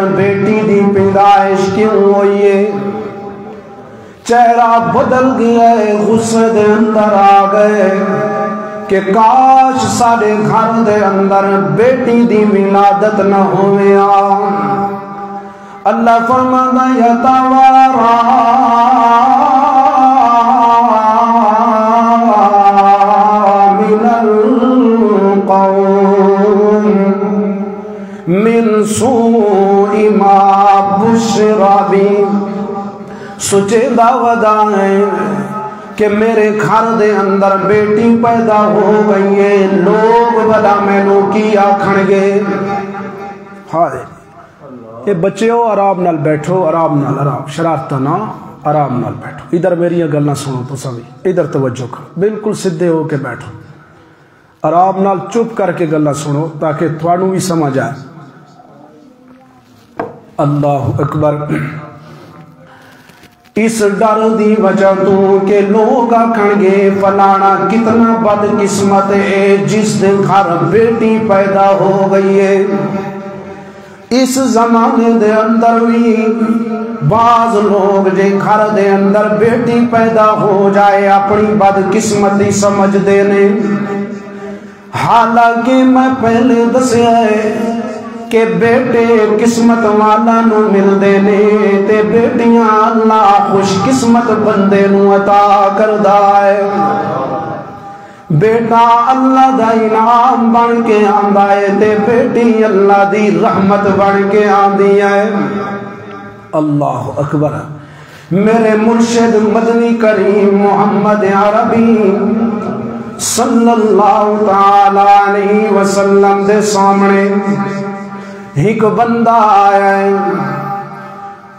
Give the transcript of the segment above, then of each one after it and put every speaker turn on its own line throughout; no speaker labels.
بیٹی دی پیدائش کیوں ہوئی ہے؟ چہرہ بدل گیا ہے، غصے دے اندر آ گئے کہ کاش سارے گھر دے اندر بیٹی دی ولادت نہ ہوئے اللہ فرمانا یتوارا من القوم، من سوء بشر بھی سچے دعوت آئیں کہ میرے گھر دے اندر بیٹی پیدا ہو گئی ہے لوگ بلا مینو کی آکھن گے؟ ہائے۔ یہ بچے ہو آرام نال بیٹھو، آرام نال، آرام۔ شرارتا نہ، آرام نال بیٹھو۔ ادھر میری یہ گلنا سنو تو سبھی ادھر توجہ کرو بالکل سدھے ہو کے بیٹھو۔ آرام نال چپ کر کے گلنا سنو تاکہ تھوانو بھی سمجھ آئے۔ اللہ اکبر۔ اس ڈر دی وجہ تو کہ لوگ آکھن گے، فلانا کتنا بد قسمت ہے، جس دن گھر بیٹی پیدا ہو گئی ہے۔ اس زمانے دے اندر بھی بعض لوگ جے گھر دے اندر بیٹی پیدا ہو جائے، اپنی بد قسمتی سمجھ دینے حالانکہ میں پہلے دسیا ہے کہ بیٹے قسمت والا نو مل دے نے تے بیٹیاں اللہ خوش قسمت بندے نو عطا کردا ہے۔ بیٹا اللہ دا انعام بن کے آندا ہے تے بیٹی اللہ دی رحمت بن کے آندی ہے۔ اللہ اکبر۔ میرے مرشد مدنی کریم محمد عربی صلی اللہ تعالی علیہ وسلم دے سامنے ایک بندہ آیا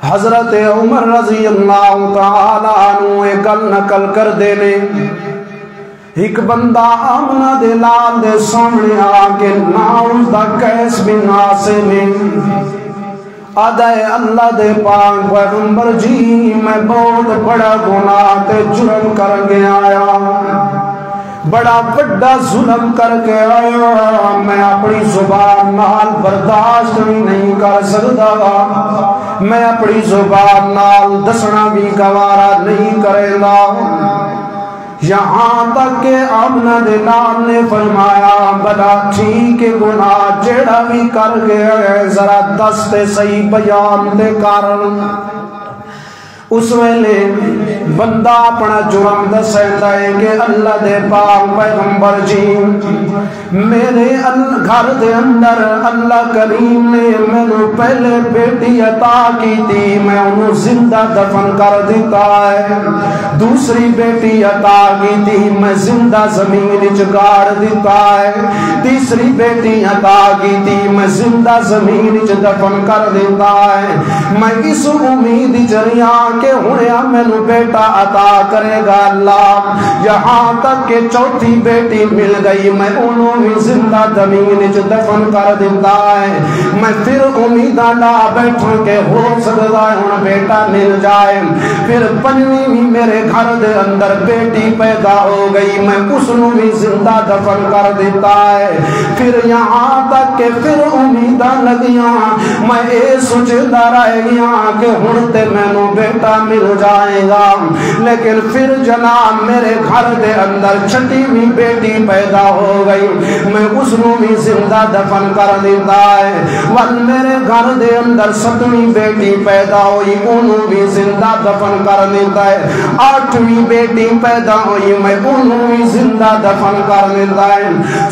حضرت عمر رضی اللہ تعالیٰ عنہ گل نقل کر دینے ایک بندہ آمنہ دے لال دے سامنے آگے ناؤز دا کیس بن آسے میں آدھے اللہ دے پاک پیغمبر جی میں بہت بڑا گناہ تے جرم کر گیا۔ آیا بڑا بڑا ظلم کر کے آیا ہاں، میں اپنی زبان نال برداشت بھی نہیں کر سکتا۔ میں اپنی زبان نال دسنا بھی گوارا نہیں کرے گا۔ یہاں تک کہ آمنہ دلال نے فرمایا بڑا ٹھیک گناہ جیڑا بھی کر گیا ہے ذرا دست صحیح بیان دے کارن۔ اس ویلے بندہ اپنا جرم دسیندا ہے کہ اللہ دے پاک پیغمبر جی میرے گھر دے اندر اللہ کریم نے مینوں پہلے بیٹی عطا کی تھی، میں انہوں زندہ دفن کر دیتا ہے۔ دوسری بیٹی عطا کی تھی، میں زندہ زمین وچ دیتا ہے۔ تیسری بیٹی عطا کی تھی، میں زندہ زمین وچ دفن کر دیتا ہے۔ میں اس امید چریا کہ ہونیا مینو بیٹا عطا کرے گا اللہ۔ یہاں تک کہ چوتھی بیٹی مل گئی۔ میں انہوں بھی زندہ زمین وچ دفن کر دیتا ہے۔ میں پھر امیداں لا بیٹھا کہ ہو سکتا ہے ہن بیٹا مل جائے۔ پھر پنجویں بھی میرے گھر دے اندر بیٹی پیدا ہو گئی۔ میں اس نو بھی زندہ دفن کر دیتا ہے۔ پھر یہاں تک کہ پھر امیداں لگیاں۔ میں اے سوچدا رہ گیا کہ ہن تے مینوں بیٹا مل جائے گا۔ لیکن پھر جناب میرے گھر دے اندر چھٹی بھی بیٹی پیدا ہو گئی۔ میں اس نو بھی زندہ دفن کر دیتا ہے۔ ون میرے گھر دے اندر ستویں بیٹی پیدا ہوئی انہوں بھی زندہ دفن کر دیتا ہے۔ آٹھویں بیٹی پیدا ہوئی، میں انہوں بھی زندہ دفن کر دیتا ہے۔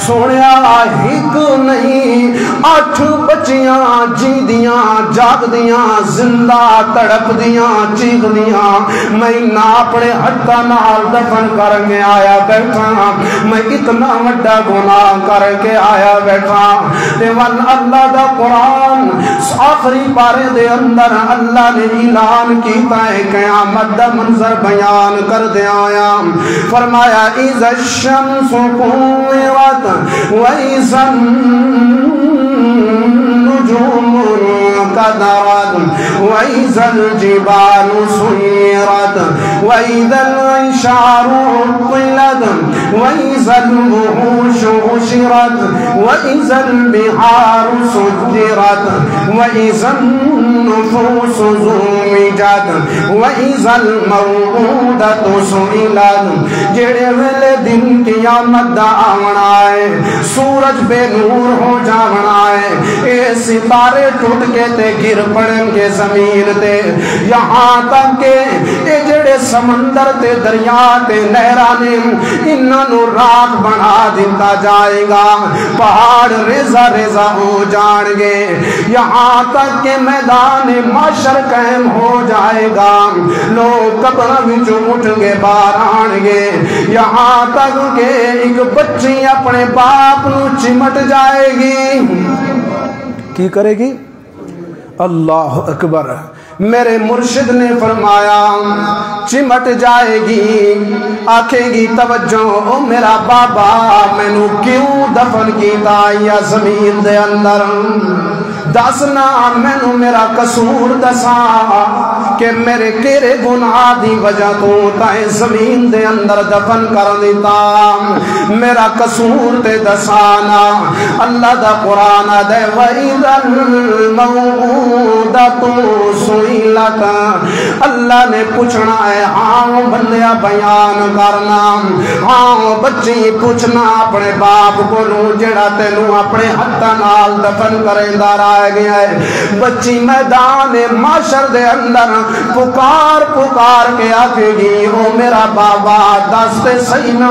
سونے ہک نہیں آٹھ بچیاں جی دیاں جاگ دیاں زندہ تڑپ دیاں چیخ دیاں میں نہ اپنے ہٹا نال دفن کر کے آیا بیٹھا میں اتنا وڈا گناہ کر کے آیا بیٹھا تے ون اللہ دا قرآن آخری پارے دے اندر اللہ نے اعلان کیتا ہے قیامت دا منظر بیان کر دے آیا فرمایا اذا الشمس قوت وَإِذَا النُّجُومُ قدرت وإذا الجبال سيرت وإذا العشار عطلت وإذا وَإِذَا الْوُحُوشُ حُشِرَتْ وَإِذَا الْبِحَارُ سُجِّرَتْ وَإِذَا النُّفُوسُ زُوِّجَتْ وَإِذَا الْمَوْءُودَةُ سُئِلَتْ جڑے ویلے دن قیامت دا آونا ہے، سورج بے نور ہو جاونا ہے اے ستارے ٹوٹ کے تے گر پڑیں گے زمین تے، یہاں تک کہ اے جڑے سمندر تے، دریا تے نہرانے انہاں نو راک بنا دیتا جائے گا۔ پہاڑ ریزا ریزا ہو جان گے۔ یہاں تک کہ میدان معاشر قائم ہو جائے گا۔ لوگ قبر وچ اٹھ گے باہر آن گے۔ یہاں تک کہ ایک بچی اپنے باپ نو چمٹ جائے گی۔ کی کرے گی؟ اللہ اکبر۔ میرے مرشد نے فرمایا، چمٹ جائے گی آکھے گی توجہ، او میرا بابا میں نو کیوں دفن کیتا یا زمین دے اندر؟ دسنا میں نو میرا قصور دسا کہ میرے کیرے گناہ دی وجہ تو تائیں زمین دے اندر دفن کر دیتا۔ میرا قصور تے دسانا اللہ دا قرآن دے وَإِذَا الْمَوْعُودَةُ سُئِلَتْ اللہ نے پوچھنا ہے ہاں بندیا بیان کرنا۔ ہاں بچی پوچھنا اپنے باپ کو نو جڑا تینوں اپنے ہتھاں نال دفن کریندا رہ گیا ہے۔ بچی میدان معاشر دے اندر پکار پکار کے آکھے گی، او میرا بابا، دس تے صحیح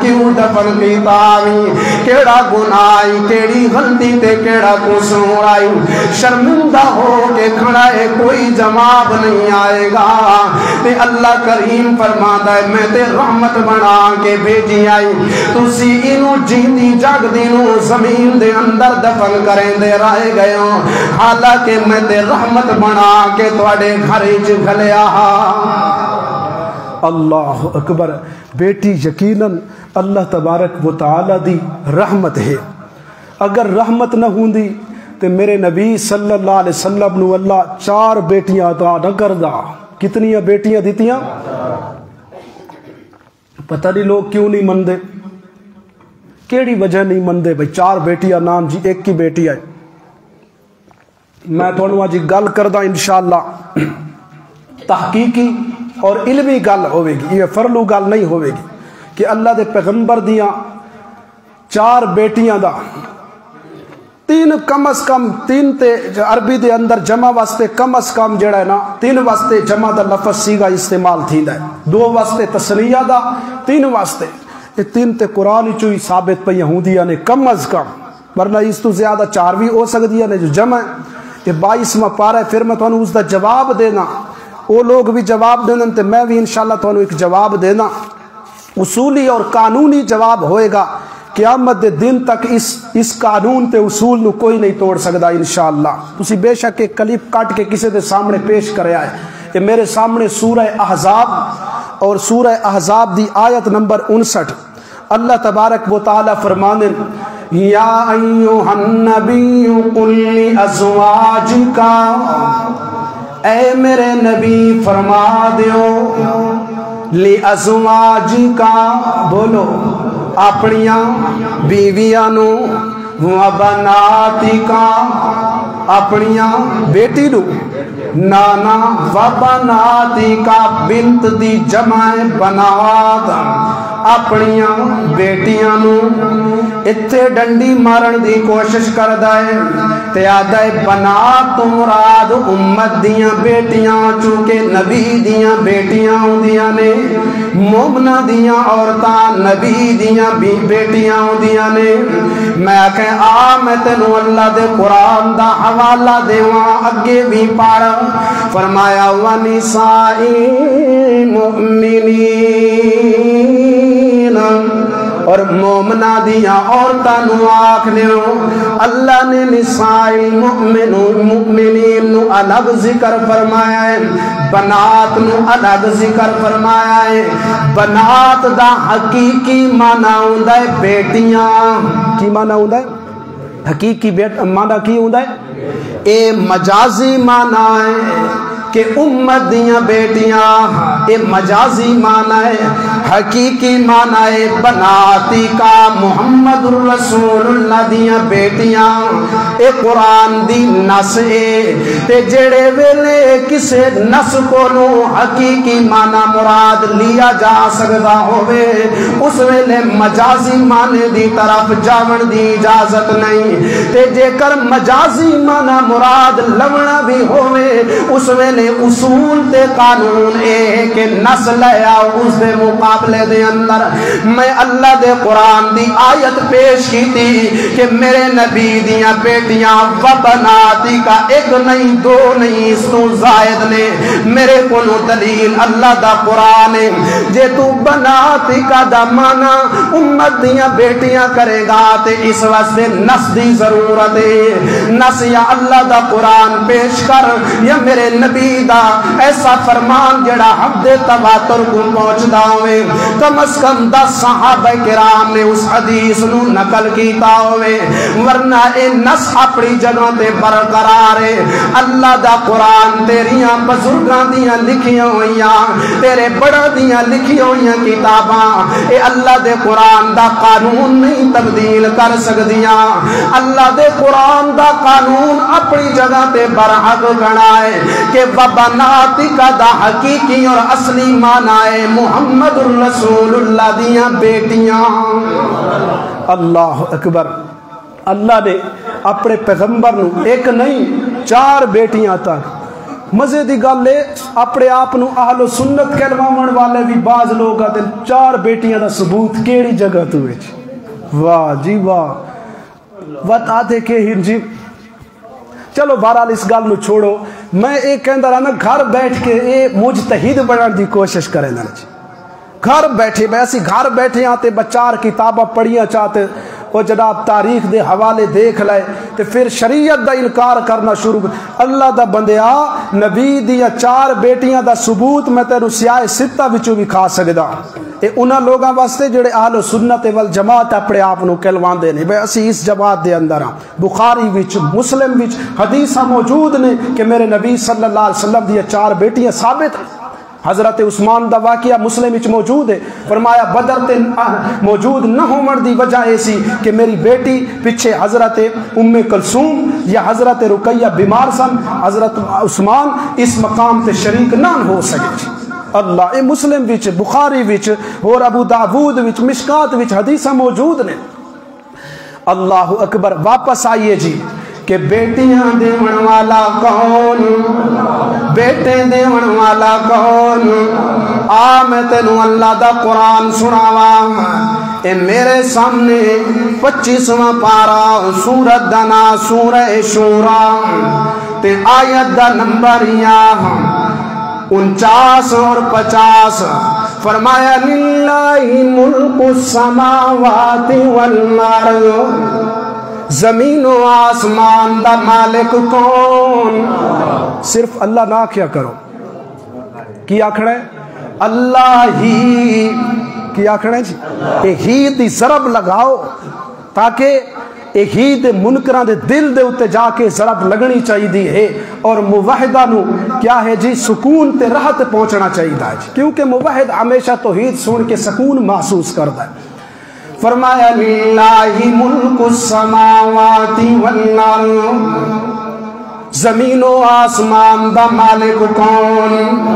کیوں دفن کیتا وی کیڑا گناہ کیڑی غلطی تے کیڑا قصور آئی؟ شرمندہ ہو کے کھڑا ہے، کوئی جواب نہیں آئے گا۔ تے اللہ کریم فرماتا ہے، میں تے رحمت بنا کے بھیجی آئی۔ تسی انو جیندی جگ دینو زمین دے اندر دفن کریں دے، رائے گئے ہوں حالانکہ میں تے رحمت بنا کے تواڈے گھر وچ گھلیا ہاں۔ اللہ اکبر۔ بیٹی، یقیناً اللہ تبارک و تعالی دی رحمت ہے۔ اگر رحمت نہ ہوندی تے میرے نبی صلی اللہ علیہ وسلم نو اللہ چار بیٹیاں عطا نہ کردا۔ کتنی بیٹیاں دیتیاں پتہ نہیں لوگ کیوں نہیں مندے۔ کیڑی وجہ نہیں مندے بھئی چار بیٹیاں؟ نام جی ایک کی بیٹی ہے۔ میں تھوڑا جی گل کردہ انشاءاللہ۔ تحقیقی اور علمی گل ہوئے گی یہ فرلو گل نہیں ہوئے گی کہ اللہ دے پیغمبر دیاں چار بیٹیاں دا۔ تین کم از کم تین تے عربی دے اندر جمع واسطے کم از کم جڑا ہے نا، تین واسطے جمع دا لفظ سیگا استعمال تھیندا ہے۔ دو واسطے تسنیہ دا، تین واسطے۔ یہ تین تے قرآن چوئی ثابت پہ یہودیاں نے کم از کم، ورنہ اس تو زیادہ چار بھی ہو سکتی ہے جو جمع ہے۔ یہ بائیس میں پارا ہے پھر میں تھانوں اس دا جواب دینا۔ وہ لوگ بھی جواب دینا تے میں بھی انشاءاللہ تھانوں ایک جواب دینا۔ اصولی اور قانونی جواب ہوئے گا۔ قیامت دے دن تک اس اس قانون تے اصول نو کوئی نہیں توڑ سکدا انشاءاللہ۔ تسی بے شک ایک کلپ کٹ کے کسی دے سامنے پیش کریا ہے۔ کہ میرے سامنے سورہ احزاب اور سورہ احزاب دی آیت نمبر 59 اللہ تبارک و تعالی فرمانے یا ایوہ النبی قل لی ازواجکا اے میرے نبی فرما دیو لی ازواجکا بولو اپنیاں بیویاں نو وبناتی اپنیاں بیٹی نو نانا وبناتی کا بنت دی جمع بناوات اپنیاں بیٹیاں نو اتھے ڈنڈی مارن دی کوشش کر دائے تے آدھائے بنا مراد امت دیاں بیٹیاں چونکہ نبی دیاں بیٹیاں ہوندیاں نے مومنہ دیاں عورتاں نبی دیاں بھی بیٹیاں ہوندیاں نے میں کہ آ میں تینو اللہ دے قرآن دا حوالہ دے وہاں اگے بھی پارا فرمایا وَنِسَائِ مُؤْمِنِينَ۔ اور مومنہ دیا عورتاں نو آکھ لیو۔ اللہ نے نسائی مؤمن مؤمنین نو الگ ذکر فرمایا ہے۔ بنات نو الگ ذکر فرمایا ہے۔ بنات دا حقیقی معنی ہوندا ہے بیٹیاں۔ کی معنی ہوندا ہے؟ حقیقی بیٹ معنی کی ہوندا ہے؟ اے مجازی معنی ہے۔ کہ امت دیاں بیٹیاں، اے مجازی معنی ہے، حقیقی معنی ہے، بناتی کا محمد رسول اللہ دیاں بیٹیاں۔ اے قرآن دی نس اے، تے جڑے ویلے کسے نس کو نو حقیقی معنی مراد لیا جا سکتا ہوئے اس ویلے مجازی معنی دی طرف جاون دی اجازت نہیں۔ تے جے کر مجازی معنی مراد لونا بھی ہوئے اس ویلے اصول تے قانون اے کہ نسل ہے اس دے مقابلے دے اندر میں اللہ دے قرآن دی آیت پیش کی تھی کہ میرے نبی دیاں بیٹیاں و بناتی کا ایک نہیں، دو نہیں، اس تو زائد نے۔ میرے کلو دلیل اللہ دا قرآن ہے۔ جے تو بناتی کا دا مانا امت دیاں بیٹیاں کرے گا تے اس واسطے نس دی ضرورت ہے۔ نس یا اللہ دا قرآن پیش کر یا میرے نبی دا ایسا فرمان جڑا حد تواتر کو پہنچدا ہوئے۔ کم از کم دس صحابہ کرام نے اس حدیث نو نقل کیتا ہوئے۔ ورنہ اے نس اپنی جگہ تے برقرار ہے۔ اللہ دا قرآن تیریاں بزرگاں دیاں لکھیاں ہویاں تیرے بڑا دیاں لکھی ہویاں کتاباں۔ اے اللہ دے قرآن دا قانون نہیں تبدیل کر سکدیاں۔ اللہ دے قرآن دا قانون اپنی جگہ تے برحق گنا ہے کہ وبناتی کا دا حقیقی اور اصلی معنی محمد الرسول اللہ دیاں بیٹیاں۔ اللہ اکبر۔ اللہ نے اپنے پیغمبر نو ایک نہیں، چار بیٹیاں تک۔ مزے دی گل ہے، اپنے آپ اہل و سنت کہلواون والے بھی بعض لوگ آتے چار بیٹیاں دا ثبوت کیڑی جگہ تو ہے واہ جی واہ۔ وت آتے کہ ہن جی۔ چلو بہرحال اس گل نو چھوڑو۔ میں ایک کہندا رہا نا گھر بیٹھ کے یہ مجتہد بنن دی کوشش کرے نا جی گھر بیٹھے ویسی گھر بیٹھے آتے، بچار کتاباں پڑھیاں چاہتے وہ جناب تاریخ دے حوالے دیکھ لائے تے پھر شریعت دا انکار کرنا شروع اللہ دا بندیا، نبی دیا چار بیٹیاں دا ثبوت میں تیرو سیاہ ستہ وچوں بھی کھا سکدا۔ اے انہاں لوگاں واسطے جڑے اہل و سنت والجماعت اپنے آپ نو کہلواندے نے، بھئی اسی اس جماعت دے اندر ہاں۔ بخاری وچ، مسلم وچ حدیثاں موجود نے کہ میرے نبی صلی اللہ علیہ وسلم دیا چار بیٹیاں ثابت ہیں حضرت عثمان دا واقعہ مسلم وچ موجود ہے۔ فرمایا، بدر تے موجود نہ ہون دی وجہ ایسی کہ میری بیٹی پیچھے حضرت ام کلثوم یا حضرت رقیہ بیمار سن، حضرت عثمان اس مقام تے شریک نہ ہو سکے۔ اللہ، اے مسلم وچ، بخاری وچ اور ابو داود وچ، مشکات وچ حدیثاں موجود نے۔ اللہ اکبر، واپس آئیے جی کہ بیٹیاں دیون والا کون؟ بیٹے دیون والا کون؟ آ، میں تینوں اللہ دا قرآن سناواں۔ اے میرے سامنے پچیسواں پارا سورت دا نا سورہ شورا۔ تے آیت دا نمبر یا انچاس اور پچاس۔ فرمایا، للہ ملک السماوات والمارد زمین و آسمان دا مالک کون؟ صرف اللہ نہ کیا کرو۔ کی آکھڑا ہے؟ اللہ ہی۔ کی آکھڑا ہے جی؟ اے ہی دی ضرب لگاؤ تاکہ اے ہی دے منکران دے دل دے اتے جا کے ضرب لگنی چاہی دی ہے۔ اور موحدہ نو کیا ہے جی؟ سکون تے راحت پہنچنا چاہی دا ہے جی۔ کیونکہ موحد ہمیشہ توحید سن کے سکون محسوس کرتا ہے۔ فرمایا، للہ ملک السماوات والارض۔ زمین و آسمان دا مالک کون؟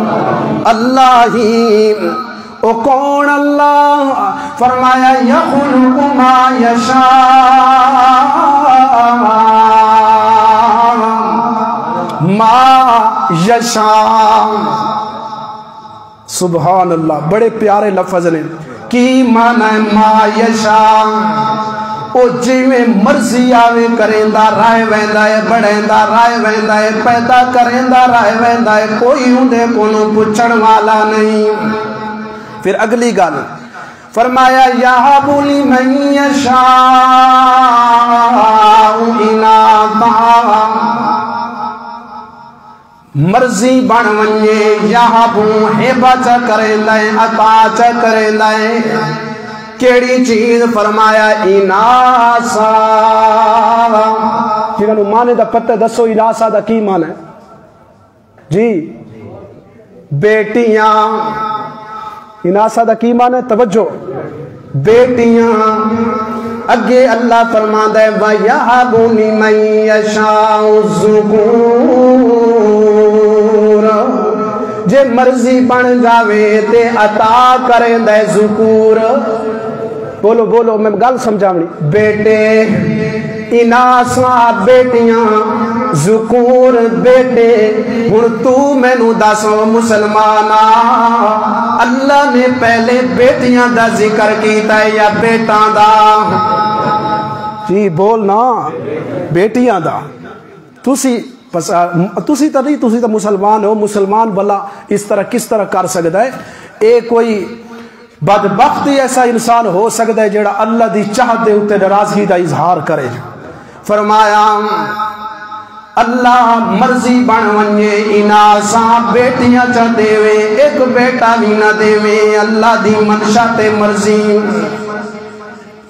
اللہ ہی۔ او کون اللہ؟ فرمایا، یخلق ما یشاء۔ ما یشاء۔ سبحان اللہ، بڑے پیارے لفظ نے۔ کی مانا ما یشا او جی میں مرضی آوے کریندا، رائے ویندا ہے بڑھیندا، رائے ویندا ہے پیدا کریندا، رائے ویندا ہے کوئی اندے کونوں پوچھن والا نہیں۔ پھر اگلی گل، فرمایا، یا بولی من یشاء انابا مرضی بن ونجے یہاں بو ہیبا چا کریں لائے عطا چا لائے۔ کیڑی چیز فرمایا اناسا جنہوں مانے دا پتہ دسو اناسا دا کی مانے جی بیٹیاں۔ اناسا دا کی معنی توجہ۔ بیٹیاں۔ اگے اللہ فرما دے وَيَحَبُنِ مَن يَشَاءُ الذُّكُورَ مرضی بن جاوے تے عطا کریں دے ذکور۔ بولو بولو، میں گل سمجھاونی بیٹے اناسا بیٹیاں ذکور، بیٹے، ہن تو مینوں دس مسلمانا اللہ نے پہلے بیٹیاں دا ذکر کیتا ہے یا بیٹاں دا؟ جی بولنا بیٹیاں دا۔ تسی پس تسی تا نہیں، تسی تا مسلمان ہو، مسلمان بلا اس طرح کس طرح کر سکتا ہے؟ اے کوئی بدبخت ایسا انسان ہو سکتا ہے جڑا اللہ دی چاہت دے اتے ناراضگی دا اظہار کرے۔ فرمایا، اللہ مرضی بن ونجے اناسا بیٹیاں چا دے وے ایک بیٹا بھی نہ دے وے اللہ دی منشا تے مرضی۔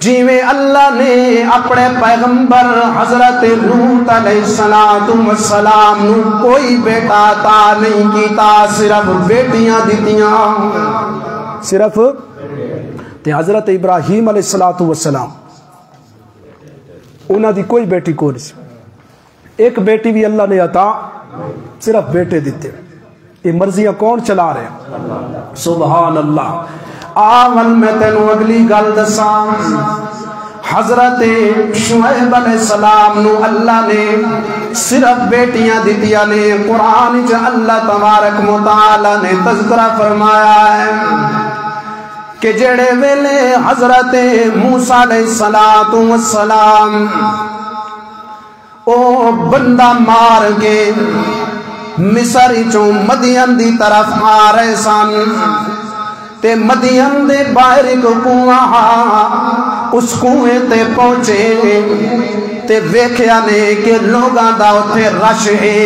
جیویں اللہ نے اپنے پیغمبر حضرت لوت علیہ السلام نو کوئی بیٹا تا نہیں کیتا، صرف بیٹیاں دیتیاں صرف؟ تے حضرت ابراہیم علیہ السلام انہاں دی کوئی بیٹی کو نہیں ایک بیٹی بھی اللہ نے عطا صرف بیٹے دیتے یہ مرضیاں کون چلا رہے ہیں؟ سبحان اللہ۔ آول میں تینوں اگلی گل دساں۔ حضرت شعیب علیہ السلام نو اللہ نے صرف بیٹیاں دیتیا نے، قرآن چ اللہ تبارک متعالی نے تذکرہ فرمایا ہے کہ جڑے ویلے حضرت موسیٰ علیہ السلام او بندہ مار کے مصر چوں مدین دی طرف آ رہے سن۔ تے مدین دے باہر ایک کنواں اس کنویں تے پہنچے تے ویکھیا نے کہ لوگاں دا اوتھے رش ہے۔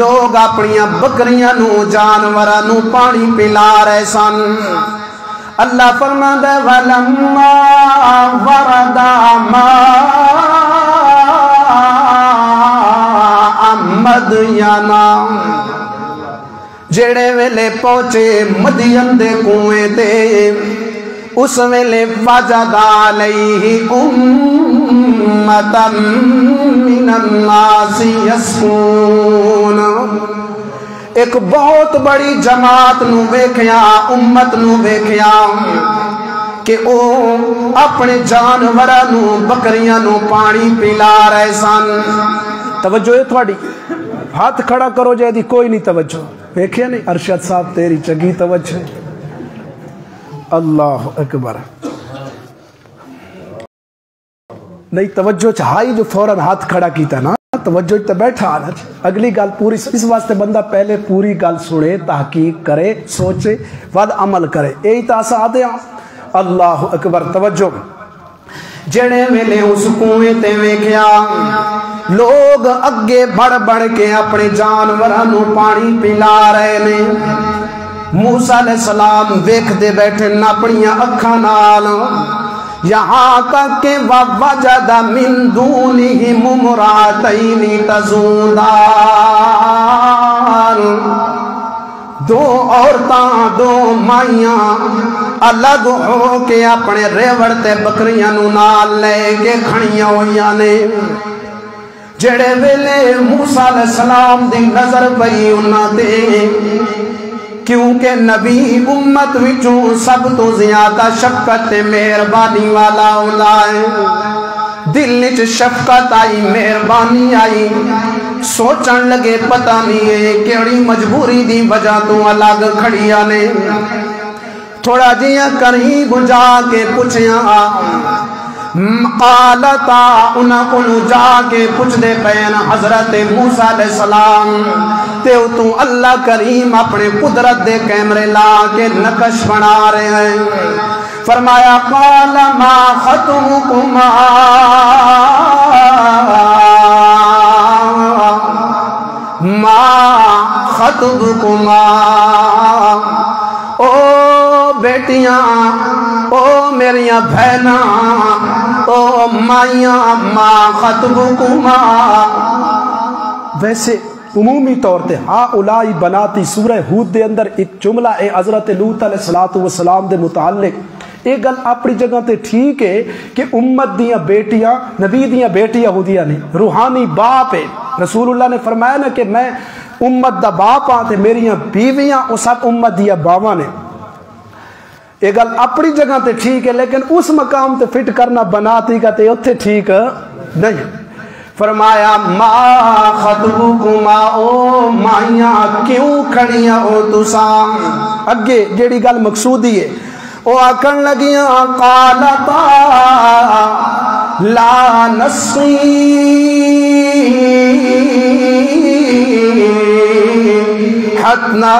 لوگ اپنیاں بکریاں نو، جانوراں نو پانی پلا رہے سن۔ اللہ فرماندا ولما وردا ما مدیانا جڑے ویلے پہنچے مدین دے کنویں تے، اس ویلے وجد علیہ امتا من الناس یسکون۔ ایک بہت بڑی جماعت نو ویکھیا، امت نو ویکھیا کہ او اپنے جانوراں نو، بکریاں نو پانی پلا رہے سن۔ توجہ ہے تھوڑی۔ ہاتھ کھڑا کرو جائے دی کوئی نہیں توجہ۔ دیکھیں نہیں ارشد صاحب تیری چگی توجہ۔ ہے اللہ اکبر۔ نہیں، توجہ چاہائی جو فوراں ہاتھ کھڑا کیتا نا، توجہ تے بیٹھا آنا اگلی گال پوری، اس واسطے بندہ پہلے پوری گال سنے، تحقیق کرے، سوچے ود عمل کرے۔ یہی تاسا آدھے ہاں۔ اللہ اکبر، توجہ۔ جڑے ویلے اس کنویں تے ویکھیا۔ لوگ اگے بڑھ بڑھ کے اپنے جانوراں نو پانی پلا رہے نے۔ موسیٰ علیہ السلام ویکھ دے بیٹھے اپنیاں اکھاں نال۔ یہاں تک کہ وَوَجَدَ مِن دُونِهِ مُمْرَاتَيْنِ تَزُودَانِ دو عورتاں، دو مائیاں الگ ہو کے اپنے ریوڑ تے بکریاں نو نال لے کے کھڑیاں ہویاں نے۔ جڑے ویلے موسیٰ علیہ السلام دی نظر پئی انہاں تے۔ کیونکہ نبی امت وچوں سب تو زیادہ شفقت مہربانی والا ہوندا ہے۔ دل وچ شفقت آئی، مہربانی آئی۔ سوچن لگے پتہ نہیں ہے کیڑی مجبوری دی وجہ تو الگ کھڑیاں نے۔ تھوڑا جیاں قریب جا کے پوچھیاں قالتا انہاں کو جا کے پوچھ دے پین حضرت موسیٰ علیہ السلام۔ تے تو اللہ کریم اپنے قدرت دے کیمرے لا کے نقش بنا رہے ہیں۔ فرمایا، قال، ما خطبكما ما خطبكما او بیٹیاں، او میریاں بہنا او مائیاں خطبکما ویسے عمومی طور تے ہا اولائی بناتی سورہ ہود دے اندر ایک جملہ اے حضرت لوت علیہ الصلوۃ والسلام دے متعلق۔ یہ گل اپنی جگہ تے ٹھیک ہے کہ امت دیاں بیٹیاں، نبی دیاں بیٹیاں ہودیاں نے، روحانی باپ ہے۔ رسول اللہ نے فرمایا نا کہ میں امت دا باپ ہاں تے میریاں بیویاں، او سب امت دیا باواں نے۔ یہ گل اپنی جگہ تے ٹھیک ہے، لیکن اس مقام تے فٹ کرنا بناتی کا تے اتھے ٹھیک نہیں۔ فرمایا، ما خطبکما، او مائیاں کیوں کھڑیاں او تساں؟ اگے جیڑی گل مقصودی ہے، او آکن لگیاں، قالتا لا نسقی حتنا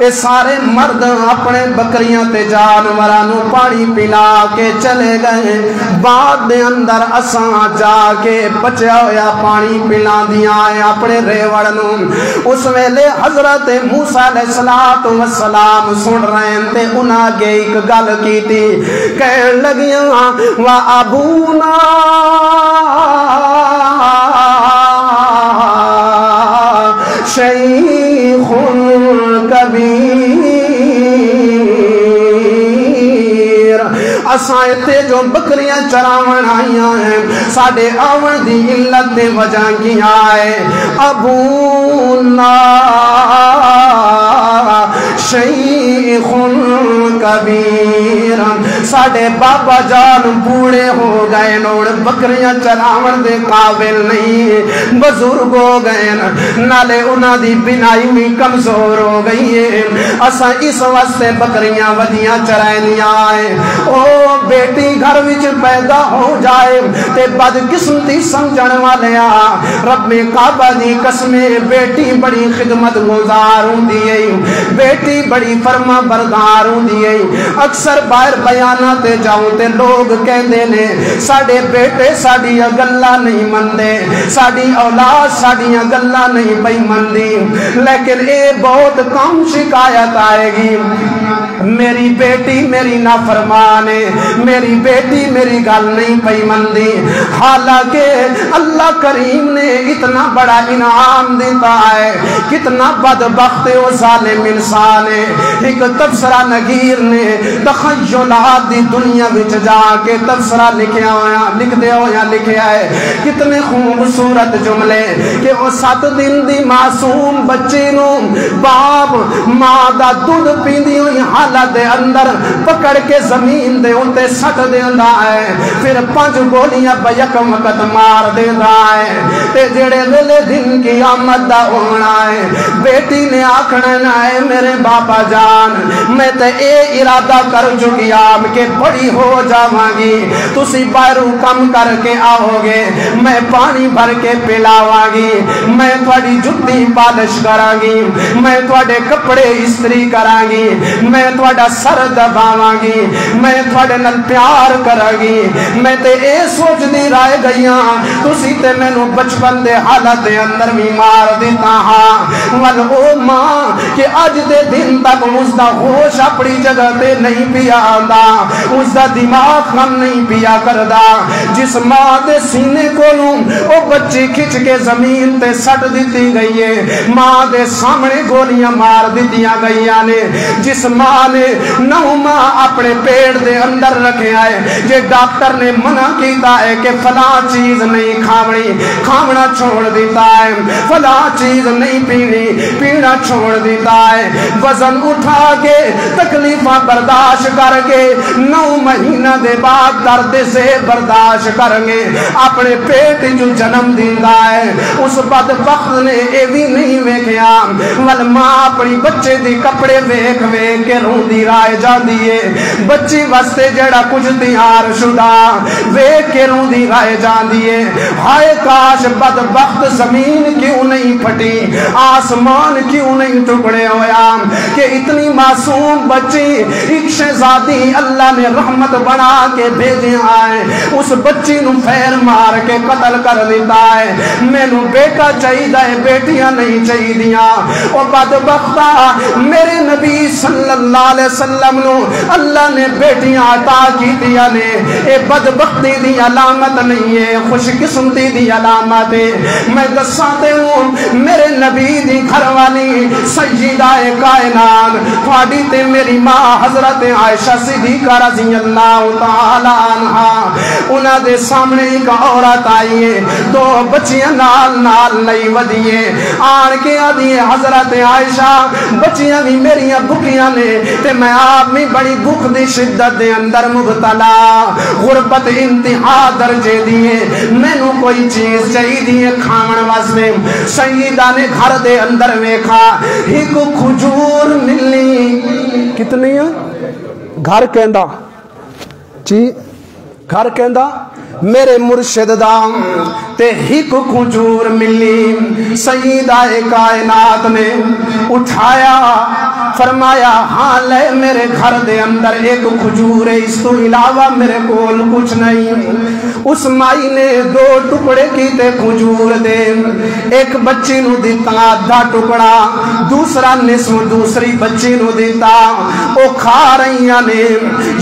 اے سارے مرد اپنے بکریاں تے جانوراں پانی پلا کے چلے گئے۔ بعد دے اندر اساں جا کے بچیا ہویا پانی پلا دیا ہے اپنے ریوڑ نو۔ اس ویلے حضرت موسیٰ علیہ الصلوۃ والسلام سن رہے ہیں تے انہاں کے ایک گل کیتی۔ کہن لگیاں، وا ابونا شیخ کبیر۔ اساں جو بکریاں چراون آئیاں ہیں، ساڈے آون دی علت دے وجہ کی آئے ابونا شیخ کبیر ساڈے بابا جان بوڑے ہو گئے نوڑ بکریاں چراون دے قابل نہیں۔ بزرگ ہو گئے نالے انہاں دی بنائی بھی کمزور ہو گئی ہے۔ اساں اس واسطے بکریاں ودیاں چرائنیاں آئے۔ او بیٹی گھر وچ پیدا ہو جائے تے بد قسمتی سمجھن والے آ رب کعبہ دی قسمیں، بیٹی بڑی خدمت گزار ہوندی ہے۔ بیٹی بڑی فرما بردار ہوندی ہے۔ اکثر باہر بیانہ تے جاؤں تے لوگ کہندے نے، ساڈے بیٹے ساڈی گلاں نہیں مندے ساڈی اولاد ساڈی گلاں نہیں بئی مندی لیکن اے بہت کم شکایت آئے گی۔ میری بیٹی میری نافرمان ہے میری بیٹی میری گل نہیں پئی مندی۔ حالانکہ اللہ کریم نے اتنا بڑا انعام دیتا ہے، کتنا بدبخت و ظالم انسان ہے۔ ایک تبصرہ نگیر نے تخیلات دی دنیا وچ جا کے تبصرہ لکھیا ہویا لکھ دے ہویا لکھیا ہے۔ کتنے خوبصورت جملے کہ وہ سات دن دی معصوم بچے نو باپ، ماں دا دودھ پیندی ہوئی حال حالت دے اندر، پکڑ کے زمین دے انتے سٹ دیندا ہے۔ پھر پانچ گولیاں بیک وقت مار دیندا ہے۔ تے جڑے ویلے دن کی آمد دا ہونا ہے، بیٹی نے آکھنا نہ ہے، میرے باپا جان، میں تے اے ارادہ کر چکی ہاں آم کے بڑی ہو جاواں گی تسی باہروں کم کر کے آؤ گے، میں پانی بھر کے پلاواں گی میں تھوڑی جتی پالش کراں گی میں تھوڑے کپڑے استری کراں گی میں تھوڑا سر دباواں گی میں تھوڑے نال پیار کراں گی میں تے اے سوچ دی رائے گئیاں تسی تے مینوں بچپن دے حالت دے اندر بھی مار دیتا ہاں ول او ماں کہ اج دے دن تک اس دا ہوش اپنی جگہ تے نہیں پیا آندا اس دا دماغ کم نہیں پیا کردا جس ماں دے سینے کولوں او بچی کھچ کے زمین تے سٹ دیتی گئی ہے ماں دے سامنے گولیاں مار دیتیاں گئیاں نے جس ماں نے نو ماں اپنے پیڑ دے اندر رکھے آئے یہ ڈاکٹر نے منع کیتا ہے کہ فلاں چیز نہیں کھاونی، کھاونا چھوڑ دیتا ہے۔ فلاں چیز نہیں پینی، پینا چھوڑ دیتا ہے۔ وزن اٹھا کے تکلیفہ برداشت کر کے نو مہینہ دے بعد درد سے برداشت کرنگے اپنے پیٹ جو جنم دیندہ ہے، اس بدبخت نے اے بھی نہیں ویکھیا۔ ول ماں اپنی بچے دی کپڑے ویکھ ویکھ کے رون دی رائے جان دیئے بچی واسطے جڑا کچھ تیار شدہ، ویکھ کے رون دی رائے جان دیئے ہائے کاش بدبخت زمین کیوں نہیں پھٹی، آسمان کیوں نہیں ٹکڑے ہویا۔ کہ اتنی معصوم بچی ایک شہزادی اللہ نے رحمت بنا کے بھیجے آئے۔ اس بچی نو پھیر مار کے قتل کر دیتا ہے۔ میں نو بیٹا چاہیے بیٹیاں نہیں چاہیے دیاں او بدبختہ میرے نبی صلی اللہ علیہ وسلم نو اللہ نے بیٹیاں عطا کی دیا نے۔ اے بدبختی دی علامت نہیں ہے، خوش قسمتی دی علامت ہے۔ میں دساں تے ہوں میرے نبی دی گھر والی سیدہ کائنات تھوڑی تے میری ماں حضرت عائشہ صدیقہ رضی اللہ تعالی عنہ۔ انہاں دے سامنے ایک عورت آئی ہے، دو بچیاں نال نال نہیں ودیے آن کے آدھی حضرت عائشہ، بچیاں بھی میری بھکیاں نے۔ تے میں آپ میں بڑی بھوک دی شدت دے اندر مبتلا۔ غربت انتہا درجے دیئے میں نو کوئی چیز چاہی دیئے کھامن واسطے۔ سیدہ نے گھر دے اندر ویکھا ہی کو کھجور ملی۔ کتنی ہے؟ گھر کہندہ چی جی، گھر کہندا، میرے مرشد دا، تے ہک کھجور ملی سیدہ کائنات نے اٹھایا، فرمایا ہاں لے میرے گھر دے اندر ایک کھجور ہے، اس تو علاوہ میرے کول کچھ نہیں۔ اس مائی نے دو ٹکڑے کیتے کھجور دے، ایک بچی نو دیتا آدھا ٹکڑا، دوسرا نصف، دوسری بچی نو دیتا او کھا رہی نے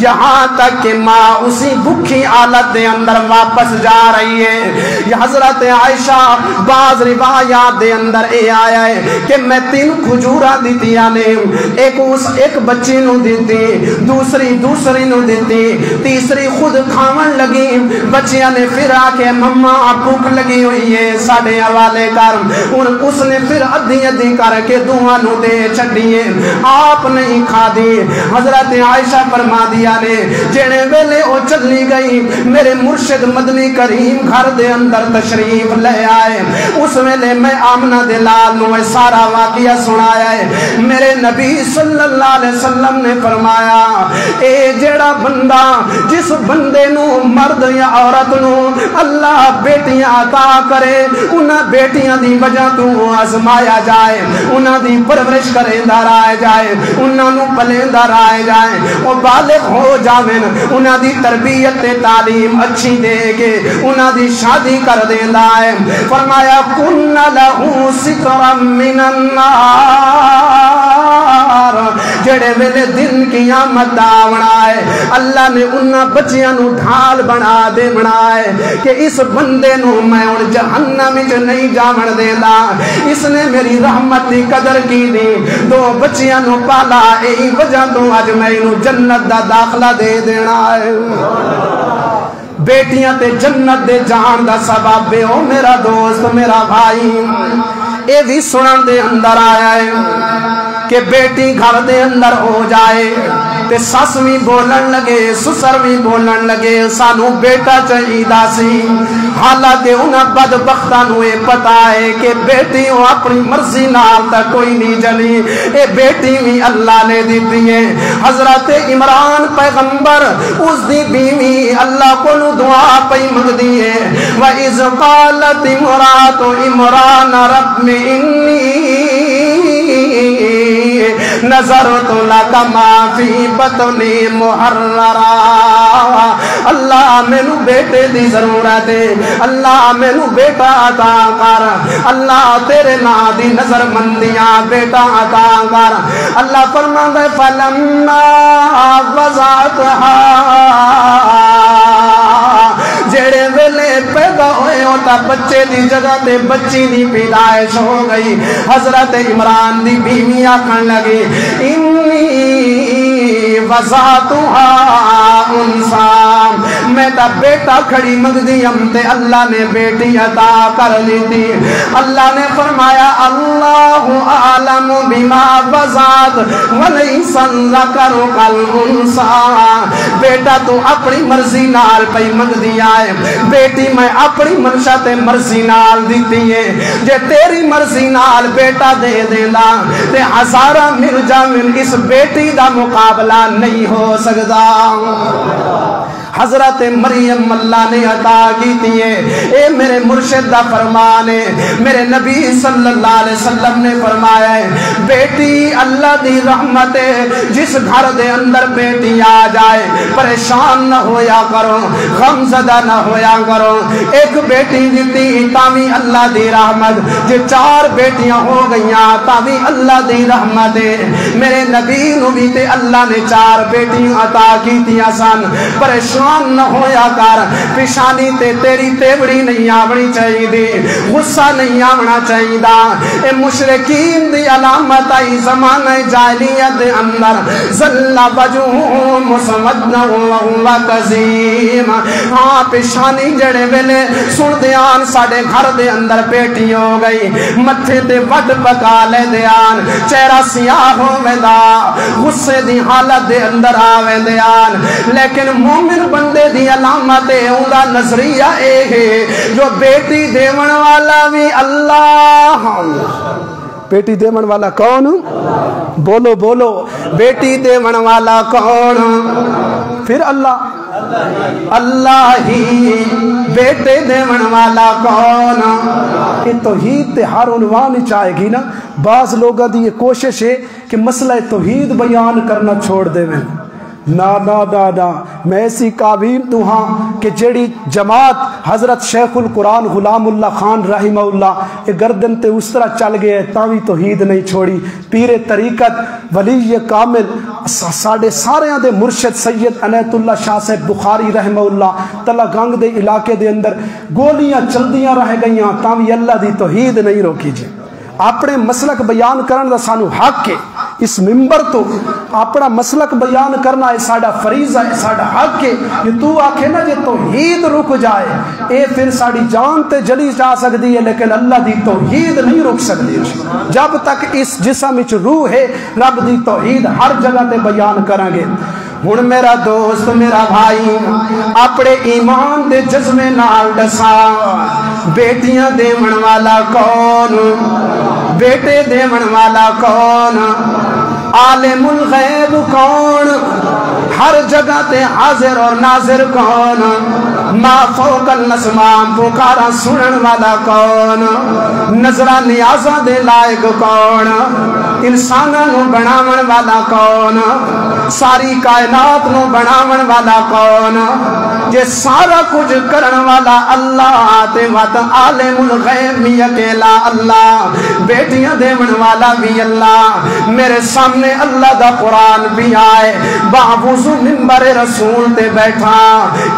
یہاں تک کہ ماں اسی بھوکی حالت دے اندر واپس جا رہی ہے۔ یہ حضرت عائشہ بعض روایات دے اندر اے آیا ہے کہ میں تین کھجورا دیتیا نے ایک اس ایک بچی نو دیتی، دوسری دوسری نو دیتی، تیسری خود کھاون لگی۔ بچیاں نے پھر آ کے مما بھوک لگی ہوئی ہے، ساڈے حوالے کر۔ ان اس نے پھر ادھی ادھی کر کے دعا نو دے چھڈیے آپ نہیں کھا دی۔ حضرت عائشہ فرما دیا نے جڑے ویلے او چلی گئی کریم، میرے مرشد مدنی کریم گھر دے اندر تشریف لے آئے۔ اس ویلے میں آمنہ دے لال نو سارا واقعہ سنایا ہے۔ میرے نبی صلی اللہ علیہ وسلم نے فرمایا، اے جڑا بندہ، جس بندے نو مرد یا عورت نو اللہ بیٹیاں عطا کرے، انہاں بیٹیاں دی وجہ تو آزمایا جائے، انہاں دی پرورش کرے رائے جائے، انہاں نو پلے رائے جائے۔ وہ بالغ ہو جاویں انہاں دی تربیت تے تعلیم اچھی دے کے انہاں دی شادی کر دیندا ہے۔ فرمایا، کن لہو سکرم من النار۔ جڑے ویلے دن کی آمد آونا ہے، اللہ نے انہاں بچیاں نو ڈھال بنا دے بنا ہے کہ اس بندے نو میں ان جہنم وچ نہیں جاون دیندا۔ اس نے میری رحمت دی قدر کی دی۔ دو بچیاں نو پالا اے وجہ تو اج میں انو جنت دا داخلہ دے دینا ہے۔ بیٹیاں تے جنت دے جان دا سبب ہے۔ او میرا دوست، میرا بھائی۔ اے بھی سنن دے اندر آیا ہے۔ کہ بیٹی گھر دے اندر ہو جائے۔ تے سس بھی بولن لگے، سسر بھی بولن لگے، سانو بیٹا چاہیدا سی۔ حالانکہ انہاں بدبختاں نو اے پتہ ہے کہ بیٹی او اپنی مرضی نال تا کوئی نہیں جلی۔ اے بیٹی بھی اللہ نے دتی ہے۔ حضرت عمران پیغمبر اس دی بیوی اللہ کو نو دعا پئی منگدی ہے۔ وَإِذْ قَالَتِ امْرَاتُ عِمْرَانَ رَبِّ إِنِّي نظرت لک ما فی بطنی محررا اللہ مینو بیٹے دی ضرورت ہے۔ اللہ مینو بیٹا عطا کر۔ اللہ تیرے نا دی نظر مندیاں بیٹا عطا کر۔ اللہ فرماندا ہے، فلما وضعتها۔ جڑے ویلے پیدا ہو تا بچے دی جگہ تے بچی دی پیدائش ہو گئی۔ حضرت عمران دی بیوی آکھن لگی انی وزاتها انسان تا بیٹا کھڑی مگدی ہم تے اللہ نے بیٹی عطا کر لی تھی اللہ نے فرمایا، اللہ عالم بما وزاد ولیس ذکر کل انسان بیٹا، تو اپنی مرضی نال پئی مگدی آئے۔ بیٹی، میں اپنی منشا تے مرضی نال دیتی ہے۔ جے تیری مرضی نال بیٹا دے دینا، تے ہزارہ مرجا من اس بیٹی دا مقابلہ نہیں ہو سکتا حضرت مریم اللہ نے عطا کی تھی اے میرے مرشد دا فرمان ہے۔ میرے نبی صلی اللہ علیہ وسلم نے فرمایا ہے، بیٹی اللہ دی رحمت ہے، جس گھر دے اندر بیٹی آ جائے، پریشان نہ ہویا کرو، غم زدہ نہ ہویا کرو۔ ایک بیٹی دیتی تاوی اللہ دی رحمت۔ جے چار بیٹیاں ہو گئیاں، تاوی اللہ دی رحمت ہے۔ میرے نبی نبی تے اللہ نے چار بیٹیاں عطا کی تیا سن۔ پریشان نہ ہویا کر پیشانی تے تیری تیوڑی نہیں آونی چاہیے دی غصہ نہیں آونا چاہیے دا اے مشرقین دی علامت آئی زمانہ جاہلیت دے اندر زلہ وجوہ مسمدن و قزیم ہاں پیشانی جڑے ویلے سن دیان ساڑے گھر دے اندر پیٹی ہو گئی متھے دے وڈ پکا لے دیان چہرہ سیاہ ہو ویدا غصے دی حالت دے اندر آوے دیان لیکن مومن بندے دی علامت ہے اوندا نظریہ اے ہے، جو بیٹی دیون والا بھی اللہ۔ بیٹی دیون والا کون؟ بولو بولو۔ بیٹی دیون والا کون؟ پھر اللہ۔ اللہ ہی۔ بیٹے دیون والا کون؟ یہ توحید تے ہر عنوان چاہے گی نا۔ بعض لوگوں دی یہ کوشش ہے کہ مسئلہ توحید بیان کرنا چھوڑ دے میں نا نا نا نا. میں ایسی قابیم تو ہاں کہ جیڑی جماعت حضرت شیخ القرآن غلام اللہ خان رحمہ اللہ یہ گردن تے اس طرح چل گئے تاوی توحید نہیں چھوڑی۔ پیر طریقت، ولی کامل ساڑے سارے دے مرشد سید انیت اللہ شاہ صاحب بخاری رحمہ اللہ، تلا گنگ دے علاقے دے اندر گولیاں چلدیاں رہ گئیاں، تاوی اللہ دی توحید نہیں روکی جی۔ اپنے مسلک بیان کرن دا سانو حق ہے۔ اس ممبر تو اپنا مسلک بیان کرنا ہے ساڑا فریض ہے ساڑا حق ہے۔ یہ تو آکھے نا جے توحید رک جائے، اے پھر ساڑی جان تے جلی جا سکتی ہے، لیکن اللہ دی توحید نہیں رک سکتی جب تک اس جسم وچ روح ہے، رب دی توحید ہر جگہ تے بیان کریں گے ہن میرا دوست میرا بھائی اپنے ایمان دے جذبے نال دسا بیٹیاں دیون والا کون بیٹے دیون والا کون عالم الغیب کون ہر جگہ تے حاضر اور ناظر کون؟ ما فوق النسمان، پکارا سنن والا کون؟ نظرہ نیازہ دے لائق کون؟ انسانہ نو بناون والا کون؟ ساری کائنات نو بناون والا کون؟ جے سارا کچھ کرن والا اللہ، تے وات عالم الغیب می اکیلا اللہ، بیٹیاں دیون والا بھی اللہ۔ میرے سامنے اللہ دا قرآن بھی آئے۔ باوضو منبر رسول تے بیٹھا،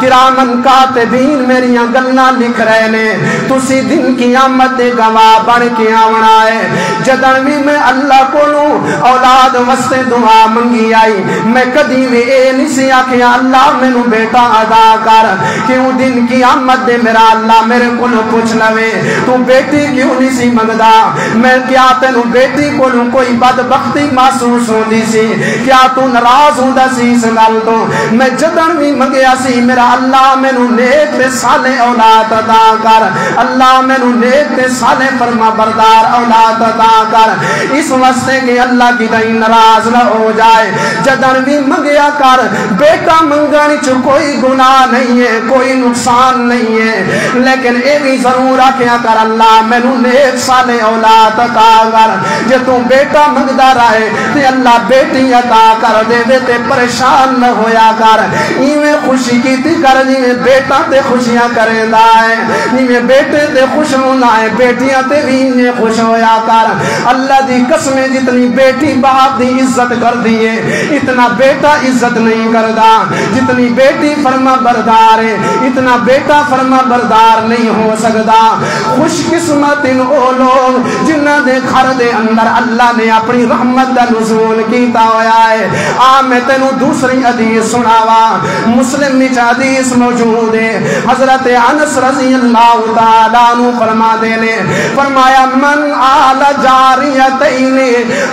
کرامن کاتبین میریاں گلنا لکھ رہے نے۔ تسی دن کی آمد دے گواہ بڑھ کے آونا ہے۔ جدن بھی میں اللہ کو لوں اولاد وستے دعا منگی آئی، میں کدی بھی اے نہیں سی آکھیا، اللہ میں نو بیٹا ادا کر۔ کیوں دن کی آمد دے میرا اللہ میرے کو لو پوچھ لوے؟ تو بیٹی کیوں نہیں سی مگدا میں کیا تینو بیٹی کو لوں کوئی بدبختی محسوس ہوں دی سی؟ کیا تو نراز ہوں دا سی اس گل تو میں جدن بھی منگیا سی، میرا اللہ میں نو نیک تے سالے اولاد ادا کر۔ اللہ میں نو نیک تے سالے فرما بردار اولاد ادا کر۔ اس واسطے کہ اللہ کی دائیں نراز نہ ہو جائے۔ جدن بھی منگیا کر، بیٹا منگانی چو کوئی گناہ نہیں ہے، کوئی نقصان نہیں ہے۔ لیکن اے بھی ضرور آکھیا کر، اللہ میں نو نیک سالے اولاد عطا کر۔ جے تو بیٹا منگدا رہے، تے اللہ بیٹی عطا کر دے دے، تے پریشان نہ ہویا کر۔ ایویں خوشی کیتی کر جی بیٹا تے خوشیاں کرے دا ہے۔ ایویں بیٹے تے خوش ہونا ہے، بیٹیاں تے بھی ایویں خوش ہویا کر۔ اللہ دی قسمیں جتنی بیٹی باپ دی عزت کر دیے اتنا بیٹا عزت نہیں کردا۔ جتنی بیٹی فرما بردار ہے، اتنا بیٹا فرما بردار نہیں ہو سکتا خوش قسمت ان او لوگ جنہ دے گھر دے اندر اللہ نے اپنی رحمت دا نزول کیتا ہویا ہے۔ آ، میں تینو دوسری حدیث سناوا، مسلم میں حدیث موجود ہے۔ حضرت انس رضی اللہ تعالیٰ عنہ فرما دے نے فرمایا، من آل جاریتین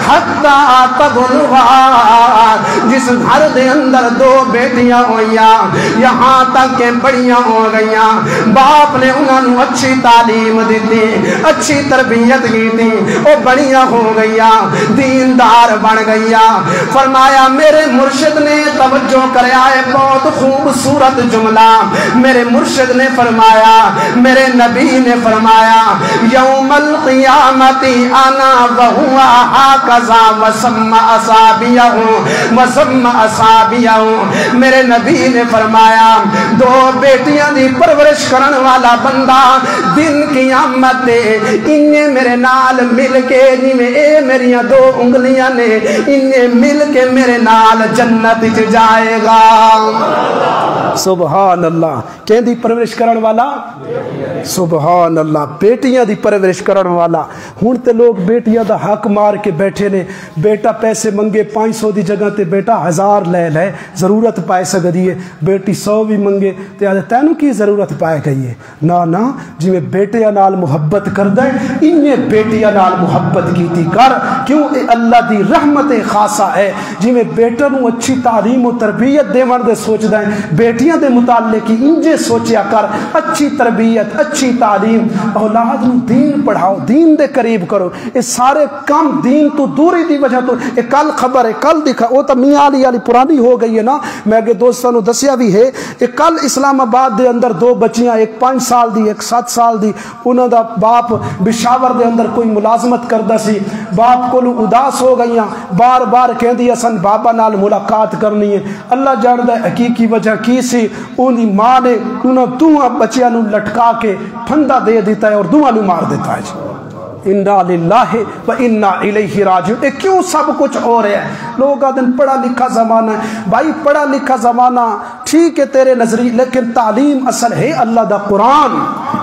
حتی تبلغا جس گھر دے اندر دو بیٹیاں ہوئیاں، یہاں تک کہ بڑیاں ہو گئیاں۔ باپ نے انہوں نے اچھی تعلیم دیتی اچھی تربیت کی تھی وہ بڑیاں ہو گئیاں، دیندار بن گئیاں۔ فرمایا، میرے مرشد نے توجہ کریا ہے، بہت خوبصورت جملہ۔ میرے مرشد نے فرمایا، میرے نبی نے فرمایا، یوم القیامت انا وہوا ہاکزا وسم اصابیہوں وسم اصابیہوں میرے نبی نے فرمایا، دو بیٹیاں دی پرورش کرن والا بندہ دن قیامت دے۔ انہیں میرے نال مل کے جی میں اے میریاں دو انگلیاں نے، انہیں مل کے میرے نال جنت چ جائے گا۔ سبحان اللہ۔ کہیں دی پرورش کرن والا؟ سبحان اللہ۔ بیٹیاں دی پرورش کرن والا۔ ہن تے لوگ بیٹیاں دا حق مار کے بیٹھے نے۔ بیٹا پیسے منگے، پانچ سو دی جگہ تے بیٹا ہزار لے لے۔ ضرورت پائے سکدی ہے۔ بیٹی سو بھی منگے تے آدھے تینوں کی ضرورت پائے گئی ہے؟ نا نا جی میں بیٹیاں نال محبت کر دے انہیں بیٹیاں نال محبت کیتی کر۔ کیوں؟ اے اللہ دی رحمت خاصہ ہے۔ جی میں بیٹا نو اچھی تعلیم تعلیم و تربیت دے دے سوچ دیں۔ بیٹیاں دے متعلق انجے سوچیا کر۔ اچھی تربیت، اچھی تعلیم۔ اولاد نو دین پڑھاؤ، دین دے قریب کرو۔ اے سارے کام دین تو دوری دی وجہ تو اے کل خبر ہے کل دکھا۔ او تا میاں علی علی پرانی ہو گئی ہے نا۔ میں اگے دوستوں نو دسیا بھی ہے۔ اے کل اسلام آباد دے اندر دو بچیاں، ایک پانچ سال دی، ایک سات سال دی۔ انہوں دا باپ بشاور دے اندر کوئی ملازمت کردہ سی۔ باپ کو اداس ہو گئیاں۔ بار بار کہہ دیا سن بابا نال ملاقات کرنا نہیں ہے۔ اللہ جاندہ ہے حقیقی وجہ کی سی۔ انہی ماں نے انہوں دوہاں بچیاں نو لٹکا کے پھندہ دے دیتا ہے اور دوہاں نو مار دیتا ہے جی۔ انا للہ و انا الیہ راجعون اے کیوں سب کچھ ہو رہا ہے لوگ آدن پڑھا لکھا زمانہ ہے بھائی پڑھا لکھا زمانہ ٹھیک ہے تیرے نظری لیکن تعلیم اصل ہے اللہ دا قرآن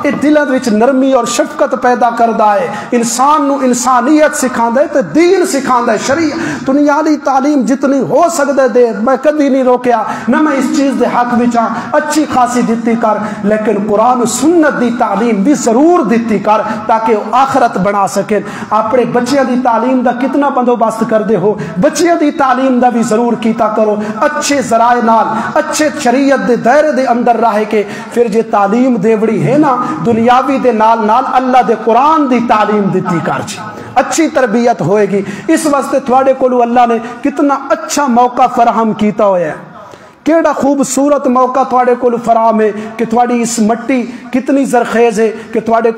اے دلت وچ نرمی اور شفقت پیدا کردا ہے انسان نو انسانیت سکھاندا ہے تے دین سکھاندا ہے شریعت دنیاوی تعلیم جتنی ہو سکدے دے میں کبھی نہیں روکیا نہ میں اس چیز دے حق وچ اچھی خاصی دتی کر لیکن قرآن و سنت دی تعلیم بھی ضرور دتی کر تاکہ آخرت بن بنا سکے اپنے بچیاں دی تعلیم دا کتنا بندوبست کردے ہو بچیاں دی تعلیم دا بھی ضرور کیتا کرو اچھے ذرائع نال اچھے شریعت دے دائرے دے اندر رہ کے پھر جے تعلیم دیوڑی ہے نا دنیاوی دے نال نال اللہ دے قرآن دی تعلیم دیتی کر جی اچھی تربیت ہوئے گی اس واسطے تھوڑے کو اللہ نے کتنا اچھا موقع فراہم کیتا ہویا ہے کیڑا خوبصورت موقع تھوڑے کو فراہم ہے کہ تھوڑی اس مٹی کتنی زرخیز ہے کہ تھوڑے